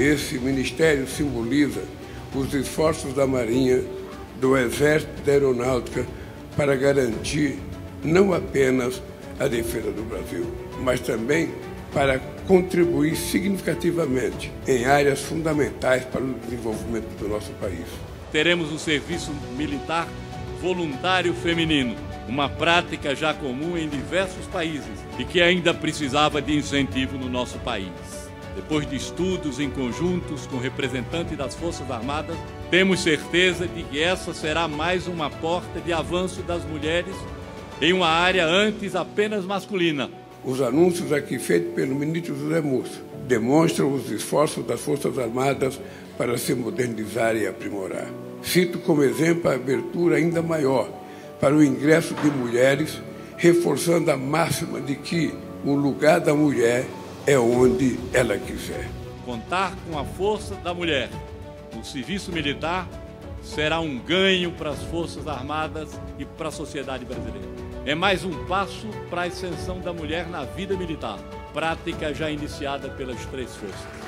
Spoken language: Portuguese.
Esse ministério simboliza os esforços da Marinha, do Exército da Aeronáutica para garantir não apenas a defesa do Brasil, mas também para contribuir significativamente em áreas fundamentais para o desenvolvimento do nosso país. Teremos um serviço militar voluntário feminino, uma prática já comum em diversos países e que ainda precisava de incentivo no nosso país. Depois de estudos em conjuntos com representantes das Forças Armadas, temos certeza de que essa será mais uma porta de avanço das mulheres em uma área antes apenas masculina. Os anúncios aqui feitos pelo ministro José Múcio demonstram os esforços das Forças Armadas para se modernizar e aprimorar. Cito como exemplo a abertura ainda maior para o ingresso de mulheres, reforçando a máxima de que o lugar da mulher é onde ela quiser. Contar com a força da mulher no serviço militar será um ganho para as Forças Armadas e para a sociedade brasileira. É mais um passo para a ascensão da mulher na vida militar, prática já iniciada pelas três forças.